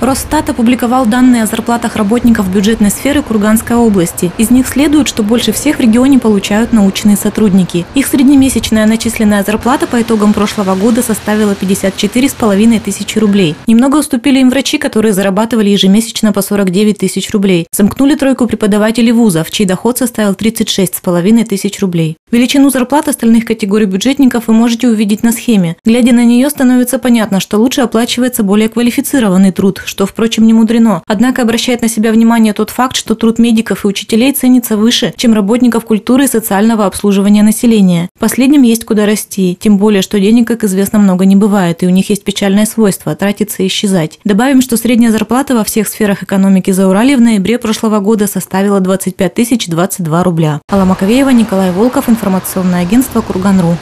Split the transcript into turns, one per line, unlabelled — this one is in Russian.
Росстат опубликовал данные о зарплатах работников бюджетной сферы Курганской области. Из них следует, что больше всех в регионе получают научные сотрудники. Их среднемесячная начисленная зарплата по итогам прошлого года составила 54,5 тысячи рублей. Немного уступили им врачи, которые зарабатывали ежемесячно по 49 тысяч рублей. Замкнули тройку преподавателей вузов, чей доход составил 36,5 тысяч рублей. Величину зарплат остальных категорий бюджетников вы можете увидеть на схеме. Глядя на нее, становится понятно, что лучше оплачивается более квалифицированный труд, что, впрочем, не мудрено. Однако обращает на себя внимание тот факт, что труд медиков и учителей ценится выше, чем работников культуры и социального обслуживания населения. Последним есть куда расти, тем более, что денег, как известно, много не бывает, и у них есть печальное свойство – тратиться и исчезать. Добавим, что средняя зарплата во всех сферах экономики за Урале в ноябре прошлого года составила 25 022 рубля. Алла Маковеева, Николай Волков, информационное агентство «Курган.ру».